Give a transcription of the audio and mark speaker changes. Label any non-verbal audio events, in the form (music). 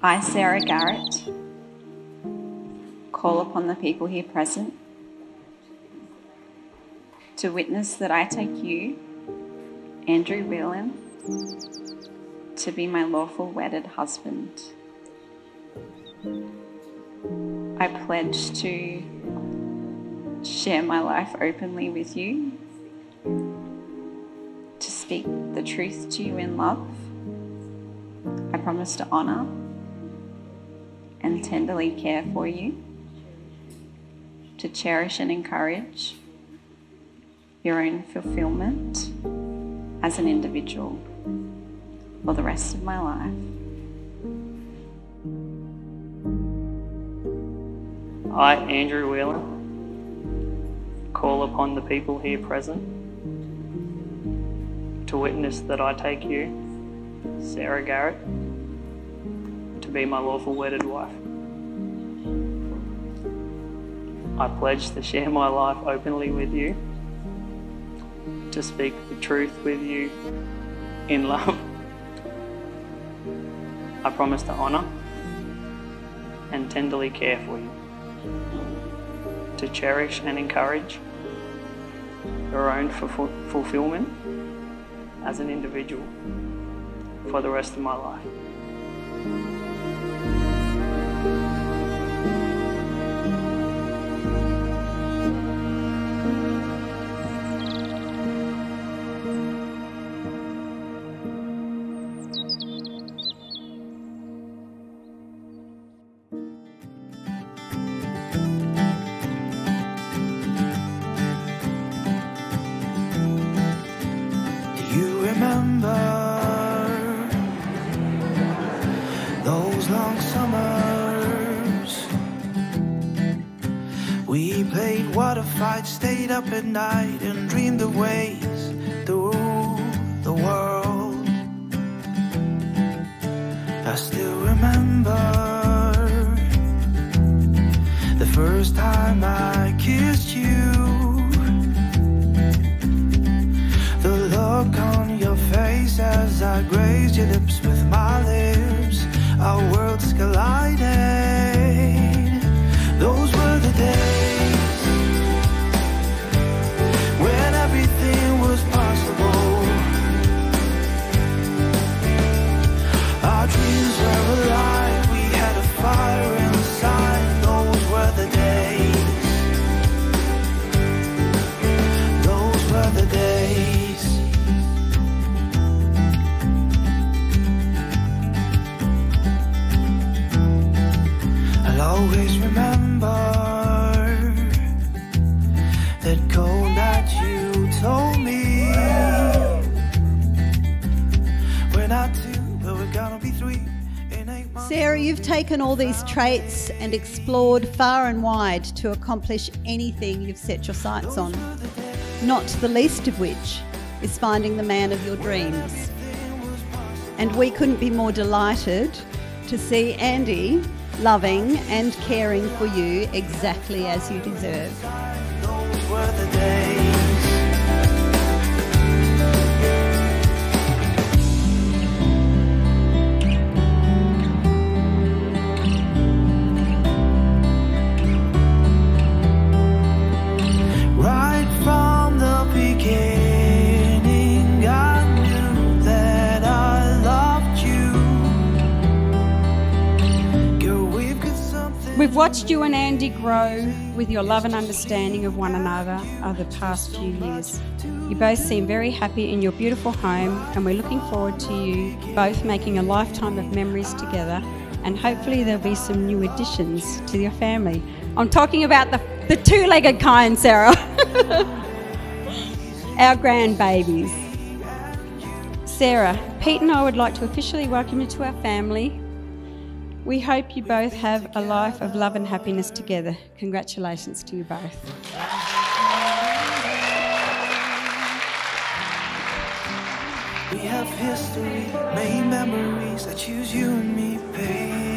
Speaker 1: I, Sarah Garrett, call upon the people here present to witness that I take you, Andrew Whelan, to be my lawful wedded husband. I pledge to share my life openly with you, speak the truth to you in love. I promise to honour and tenderly care for you, to cherish and encourage your own fulfillment as an individual for the rest of my life.
Speaker 2: I, Andrew Whelan, call upon the people here present to witness that I take you, Sarah Garrett, to be my lawful wedded wife. I pledge to share my life openly with you, to speak the truth with you in love. I promise to honour and tenderly care for you, to cherish and encourage your own fulfill- fulfillment as an individual for the rest of my life.
Speaker 3: Remember those long summers? We played water fights, stayed up at night, and dreamed of ways through the world. I still remember the first time I lips with my lips. Our worlds collided. Those were the days when everything was possible. Our dreams were that cold night you told me we're not two, but we're gonna be three.
Speaker 4: Sarah, you've taken all these traits and explored far and wide to accomplish anything you've set your sights on, not the least of which is finding the man of your dreams. And we couldn't be more delighted to see Andy loving and caring for you exactly as you deserve.
Speaker 3: Those were the We've
Speaker 5: watched you and Andy grow with your love and understanding of one another over the past few years. You both seem very happy in your beautiful home, and we're looking forward to you both making a lifetime of memories together. And hopefully, there'll be some new additions to your family. I'm talking about the, the two legged kind, Sarah. (laughs) Our grandbabies. Sarah, Pete and I would like to officially welcome you to our family. We hope you both have a life of love and happiness together. Congratulations to you both.
Speaker 3: We have history, made memories. Choose you and me, babe.